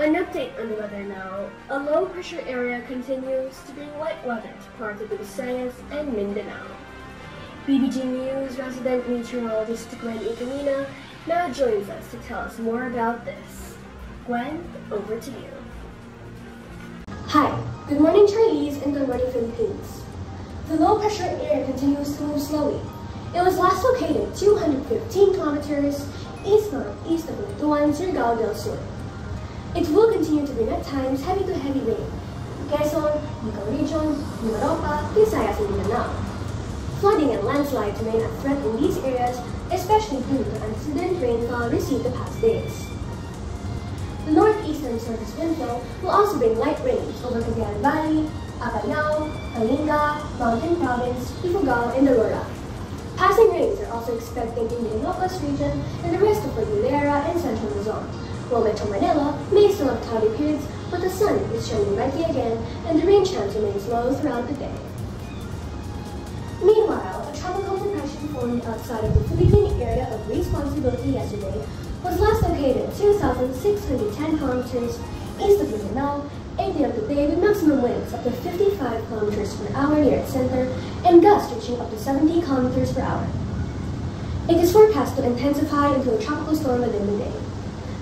An update on the weather now. A low pressure area continues to bring wet weather to parts of the Visayas and Mindanao. BBG News resident meteorologist Gwen Ikamina now joins us to tell us more about this. Gwen, over to you. Hi, good morning Charlize and good morning Philippines. The low pressure area continues to move slowly. It was last located 215 kilometers east-northeast of Butuan, Surigao del Sur. It will continue to bring at times heavy to heavy rain. In Quezon, Bicol Region, Mimaropa, Visayas, and Mindanao. Flooding and landslides remain a threat in these areas, especially due to unprecedented rainfall received the past days. The northeastern surface wind flow will also bring light rains over Cagayan Valley, Apayao, Kalinga, Mountain Province, Ifugao, and Aurora. Passing rains are also expected in the Ilocos region and the rest of Cordillera and Central Luzon Metro Manila may still have cloudy periods, but the sun is shining brightly again and the rain chance remains low throughout the day. Meanwhile, a tropical depression formed outside of the Philippine area of responsibility yesterday was last located 2,610 kilometers east of Mindanao, ending up the day with maximum winds up to 55 kilometers per hour near its center and gusts reaching up to 70 kilometers per hour. It is forecast to intensify into a tropical storm within the day.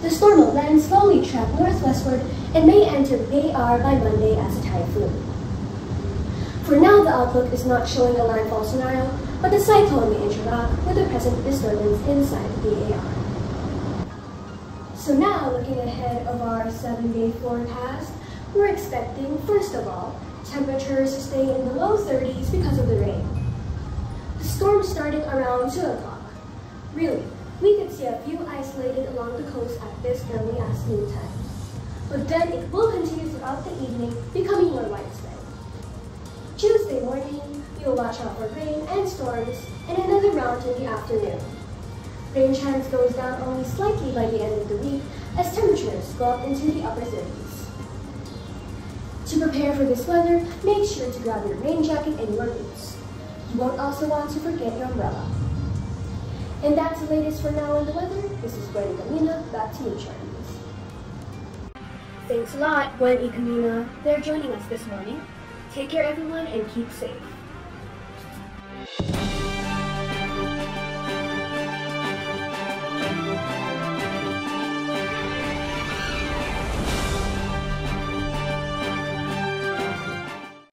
The storm will then slowly track northwestward and may enter PAR by Monday as a typhoon. For now, the outlook is not showing a landfall scenario, but the cyclone may interact with the present disturbance inside the AR. So now, looking ahead of our seven-day forecast, we're expecting, first of all, temperatures to stay in the low 30s because of the rain. The storm starting around 2 o'clock. Really, we could see a few isolated along the coast at this But then it will continue throughout the evening, becoming more widespread. Tuesday morning, will watch out for rain and storms, and another round in the afternoon. Rain chance goes down only slightly by the end of the week as temperatures go up into the upper 30s. To prepare for this weather, make sure to grab your rain jacket and your boots. You won't also want to forget your umbrella. And that's the latest for now on the weather. This is Gwen Ikamina. Back to you, Charlize. Thanks a lot, Gwen Ikamina. They're joining us this morning. Take care, everyone, and keep safe.